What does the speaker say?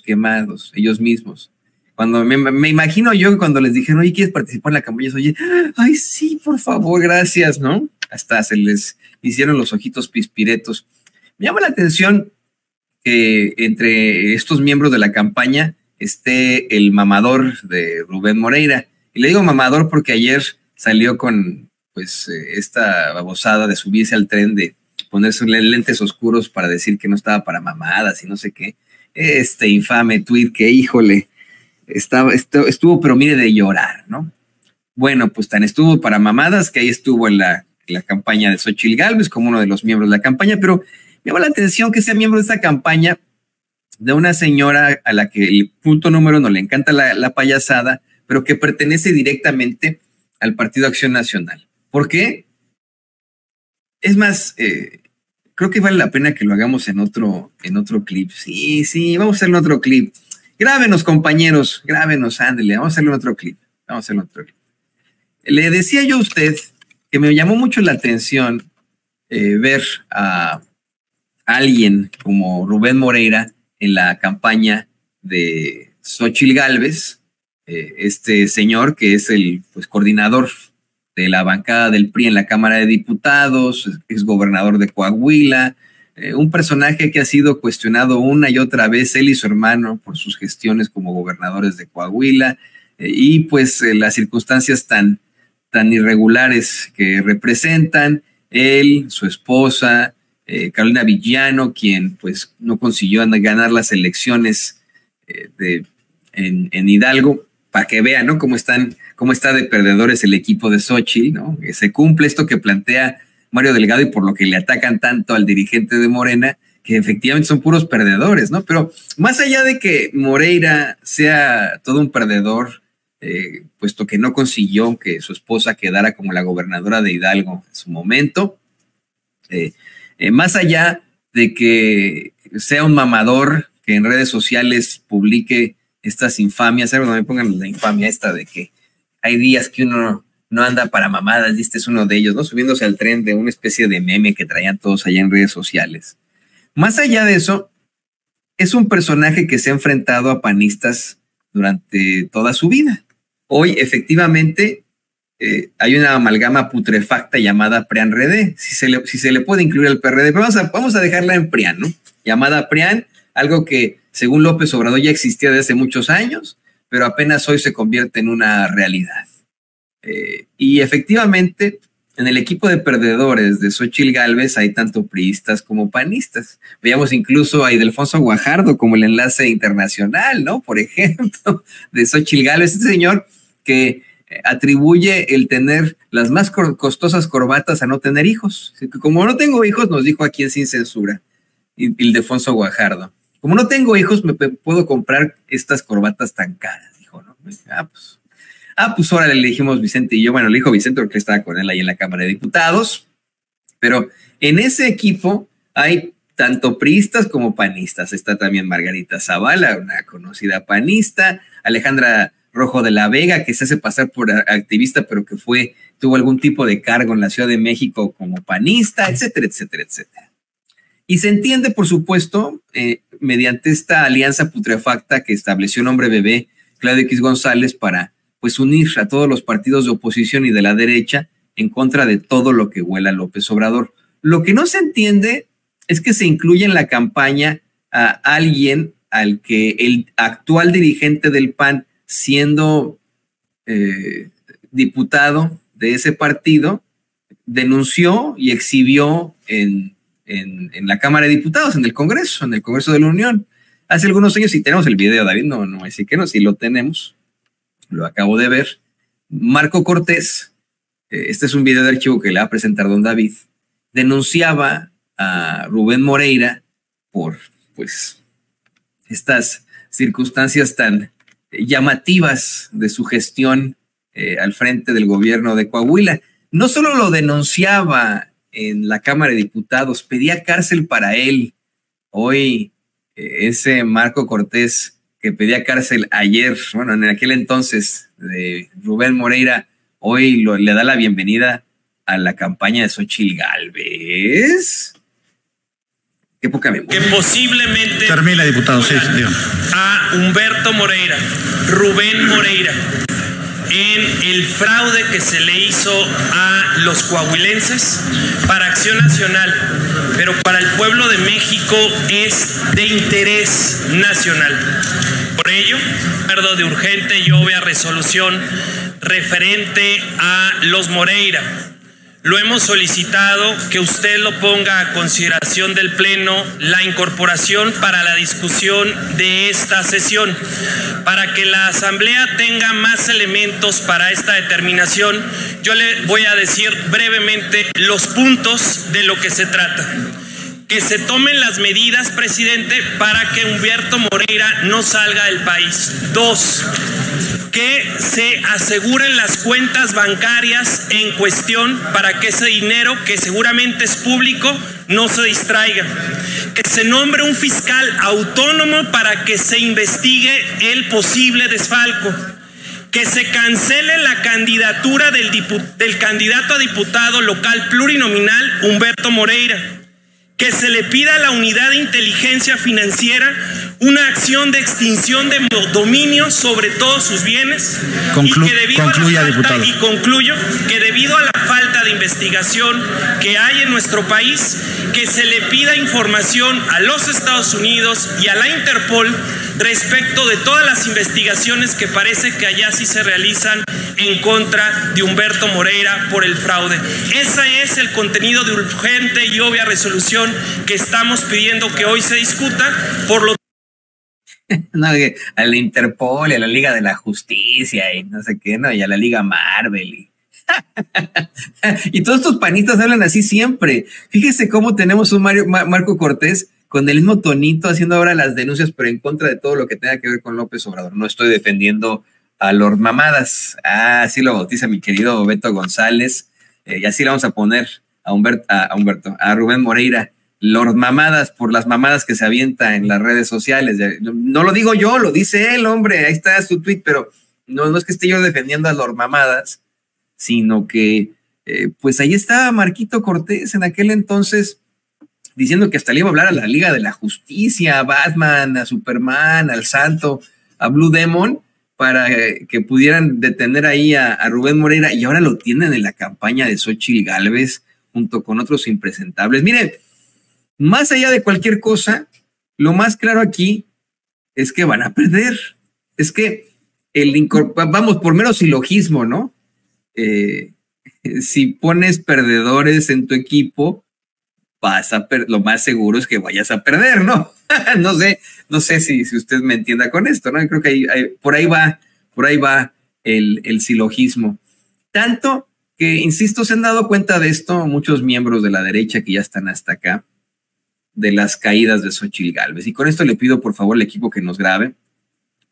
quemados, ellos mismos. Cuando me, imagino yo cuando les dijeron, oye, ¿quieres participar en la campaña? Oye, ay, sí, por favor, gracias, ¿no? Hasta se les hicieron los ojitos pispiretos. Me llama la atención que entre estos miembros de la campaña esté el mamador de Rubén Moreira. Y le digo mamador porque ayer salió con pues eh, esta babosada de subirse al tren de ponerse lentes oscuros para decir que no estaba para mamadas y no sé qué. Este infame tweet que, híjole, estaba, estuvo, pero mire de llorar, ¿no? Bueno, pues tan estuvo para mamadas que ahí estuvo en la, campaña de Xochitl Galvez como uno de los miembros de la campaña, pero me llama la atención que sea miembro de esta campaña de una señora a la que el punto número no le encanta la, payasada, pero que pertenece directamente al Partido Acción Nacional. ¿Por qué? Es más, eh, creo que vale la pena que lo hagamos en otro, en otro clip. Sí, sí, vamos a hacerlo en otro clip. Grábenos, compañeros, grábenos, ándele, vamos a hacerlo en otro clip. Vamos a hacerlo en otro clip. Le decía yo a usted que me llamó mucho la atención eh, ver a alguien como Rubén Moreira en la campaña de Xochil Gálvez, eh, este señor que es el pues, coordinador de la bancada del PRI en la Cámara de Diputados, es gobernador de Coahuila, eh, un personaje que ha sido cuestionado una y otra vez, él y su hermano, por sus gestiones como gobernadores de Coahuila, eh, y pues eh, las circunstancias tan, tan irregulares que representan, él, su esposa, Carolina Villano, quien pues no consiguió ganar las elecciones de, en, en Hidalgo, para que vean, ¿no? Cómo están cómo está de perdedores el equipo de Sochi, ¿no? Se cumple esto que plantea Mario Delgado y por lo que le atacan tanto al dirigente de Morena, que efectivamente son puros perdedores, ¿no? Pero más allá de que Moreira sea todo un perdedor, eh, puesto que no consiguió que su esposa quedara como la gobernadora de Hidalgo en su momento, eh, eh, más allá de que sea un mamador que en redes sociales publique estas infamias. No me pongan la infamia esta de que hay días que uno no anda para mamadas, este es uno de ellos, ¿no? Subiéndose al tren de una especie de meme que traían todos allá en redes sociales. Más allá de eso, es un personaje que se ha enfrentado a panistas durante toda su vida. Hoy, efectivamente, eh, hay una amalgama putrefacta llamada PRIAN-RD, si se, le, si se le puede incluir al PRD, pero vamos a, vamos a dejarla en PRIAN, ¿no? Llamada PRIAN, algo que según López Obrador ya existía desde hace muchos años, pero apenas hoy se convierte en una realidad. Eh, y efectivamente, en el equipo de perdedores de Xochil Gálvez hay tanto priistas como panistas. Veíamos incluso a Idelfonso Guajardo como el enlace internacional, ¿no? Por ejemplo, de Xochil Gálvez, este señor que eh, atribuye el tener las más costosas corbatas a no tener hijos. Como no tengo hijos, nos dijo aquí en Sin Censura, Ildefonso Guajardo como no tengo hijos, me puedo comprar estas corbatas tan caras, dijo, ¿no? Ah, pues, ah, pues ahora le dijimos Vicente y yo, bueno, le dijo Vicente porque estaba con él ahí en la Cámara de Diputados, pero en ese equipo hay tanto priistas como panistas. Está también Margarita Zavala, una conocida panista, Alejandra Rojo de la Vega, que se hace pasar por activista, pero que fue, tuvo algún tipo de cargo en la Ciudad de México como panista, etcétera, etcétera, etcétera. Y se entiende, por supuesto, eh, mediante esta alianza putrefacta que estableció Nombre Bebé, Claudio X González, para pues unir a todos los partidos de oposición y de la derecha en contra de todo lo que huela López Obrador. Lo que no se entiende es que se incluye en la campaña a alguien al que el actual dirigente del PAN, siendo eh, diputado de ese partido, denunció y exhibió en en, la Cámara de Diputados, en el Congreso, en el Congreso de la Unión. Hace algunos años, si tenemos el video, David, no, no, así que no, si lo tenemos, lo acabo de ver. Marco Cortés, eh, este es un video de archivo que le va a presentar don David, denunciaba a Rubén Moreira por, pues, estas circunstancias tan llamativas de su gestión eh, al frente del gobierno de Coahuila. No solo lo denunciaba en la Cámara de Diputados, pedía cárcel para él. Hoy eh, ese Marco Cortés que pedía cárcel ayer, bueno, en aquel entonces de Rubén Moreira, hoy le da la bienvenida a la campaña de Xochil Galvez. Qué poca memoria. Que posiblemente. Termina, diputado, sí. A Humberto Moreira, Rubén Moreira, en el fraude que se le hizo a los coahuilenses para Acción Nacional, pero para el pueblo de México es de interés nacional. Por ello, acuerdo de urgente y obvia resolución referente a los Moreira lo hemos solicitado que usted lo ponga a consideración del Pleno la incorporación para la discusión de esta sesión. Para que la Asamblea tenga más elementos para esta determinación, yo le voy a decir brevemente los puntos de lo que se trata que se tomen las medidas, presidente, para que Humberto Moreira no salga del país. Dos, que se aseguren las cuentas bancarias en cuestión para que ese dinero, que seguramente es público, no se distraiga. Que se nombre un fiscal autónomo para que se investigue el posible desfalco. Que se cancele la candidatura del, del candidato a diputado local plurinominal Humberto Moreira que se le pida a la unidad de inteligencia financiera una acción de extinción de dominio sobre todos sus bienes y que debido a la falta, y concluyo que debido a la falta de investigación que hay en nuestro país que se le pida información a los Estados Unidos y a la Interpol respecto de todas las investigaciones que parece que allá sí se realizan en contra de Humberto Moreira por el fraude. Ese es el contenido de urgente y obvia resolución que estamos pidiendo que hoy se discuta. Por lo no, a la Interpol a la Liga de la Justicia y no sé qué, no, y a la Liga Marvel. Y, y todos estos panistas hablan así siempre. Fíjese cómo tenemos un Mario, Marco Cortés con el mismo tonito haciendo ahora las denuncias, pero en contra de todo lo que tenga que ver con López Obrador. No estoy defendiendo a los mamadas. Ah, así lo bautiza mi querido Beto González. Eh, y así le vamos a poner a Humberto, a, Humberto, a Rubén Moreira. Lord Mamadas por las mamadas que se avienta en las redes sociales. No lo digo yo, lo dice él, hombre. Ahí está su tweet, pero no, es que esté yo defendiendo a Lord Mamadas, sino que, eh, pues ahí estaba Marquito Cortés en aquel entonces diciendo que hasta le iba a hablar a la Liga de la Justicia, a Batman, a Superman, al Santo, a Blue Demon, para que pudieran detener ahí a, Rubén Moreira y ahora lo tienen en la campaña de Xochitl Galvez junto con otros impresentables. Miren, más allá de cualquier cosa, lo más claro aquí es que van a perder. Es que el vamos, por menos silogismo, ¿no? Eh, si pones perdedores en tu equipo, vas a lo más seguro es que vayas a perder, ¿no? no sé, no sé si, si usted me entienda con esto, ¿no? Creo que por ahí va, por ahí va el silogismo. Tanto que, insisto, se han dado cuenta de esto muchos miembros de la derecha que ya están hasta acá, de las caídas de Xochitl Galvez. Y con esto le pido, por favor, al equipo que nos grabe